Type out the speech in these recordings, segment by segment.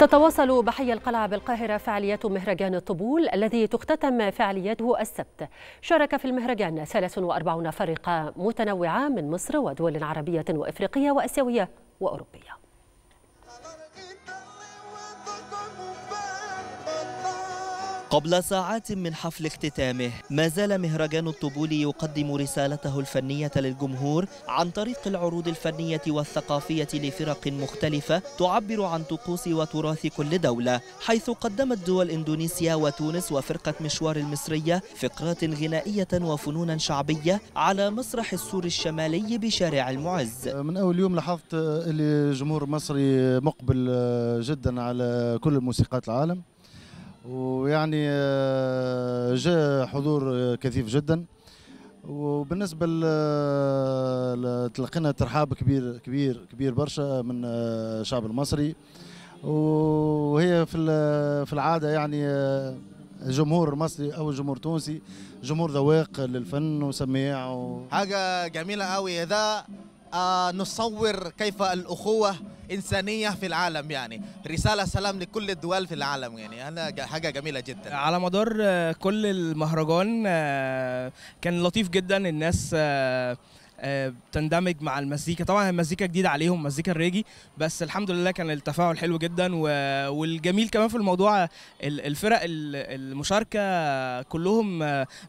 تتواصل بحي القلعة بالقاهرة فعاليات مهرجان الطبول الذي تختتم فعالياته السبت. شارك في المهرجان 43 فرقة متنوعة من مصر ودول عربية وإفريقية وأسيوية وأوروبية. قبل ساعات من حفل اختتامه ما زال مهرجان الطبول يقدم رسالته الفنية للجمهور عن طريق العروض الفنية والثقافية لفرق مختلفة تعبر عن طقوس وتراث كل دولة حيث قدمت دول إندونيسيا وتونس وفرقة مشوار المصرية فقرات غنائية وفنونا شعبية على مسرح السور الشمالي بشارع المعز. من أول يوم لاحظت اللي الجمهور المصري مقبل جدا على كل موسيقات العالم. ويعني آه، جاء حضور كثيف جدا. وبالنسبة تلقينا ترحاب كبير كبير كبير برشا من آه، الشعب المصري. وهي في في العادة يعني الجمهور آه، المصري أو الجمهور التونسي جمهور ذواق للفن وسميع و... حاجة جميلة قوي آه نصور كيف الأخوة إنسانية في العالم يعني. رسالة سلام لكل الدول في العالم يعني. أنا حاجة جميلة جدا. على مدار آه، كل المهرجان آه، كان لطيف جدا. الناس آه، آه، تندمج مع المزيكا. طبعا المزيكا جديدة عليهم مزيكا الريجي بس الحمد لله كان التفاعل حلو جدا. والجميل كمان في الموضوع الفرق المشاركة كلهم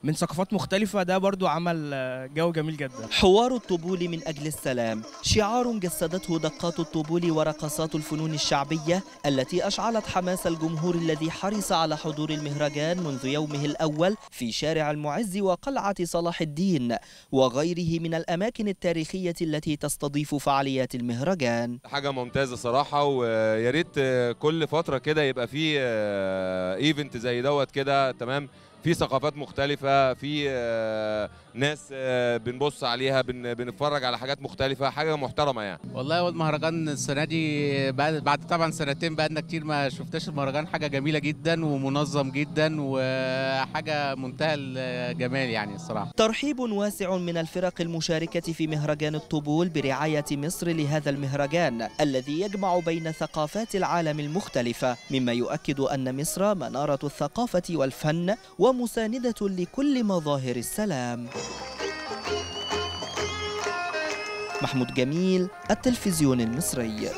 من ثقافات مختلفة. ده برضو عمل جو جميل جدا. حوار الطبول من أجل السلام. شعار جسدته دقات الطبول ورقصات الفنون الشعبية التي أشعلت حماس الجمهور الذي حرص على حضور المهرجان منذ يومه الأول في شارع المعز وقلعة صلاح الدين وغيره من الأماكن الأماكن التاريخية التي تستضيف فعاليات المهرجان. حاجة ممتازة صراحة ويا ريت كل فترة كده يبقى في event آه، زي دوت كده تمام؟ في ثقافات مختلفة في آه، ناس آه، بنبص عليها بنتفرج على حاجات مختلفة حاجة محترمة يعني. والله هو المهرجان السنة دي بعد بعد طبعا سنتين بقالنا كتير ما شفتش المهرجان حاجة جميلة جدا ومنظم جدا وحاجة منتهى الجمال يعني الصراحة. ترحيب واسع من الفرق المشاركة في مهرجان الطبول برعاية مصر لهذا المهرجان الذي يجمع بين ثقافات العالم المختلفة مما يؤكد أن مصر منارة الثقافة والفن و ومساندة لكل مظاهر السلام. محمود جميل التلفزيون المصري.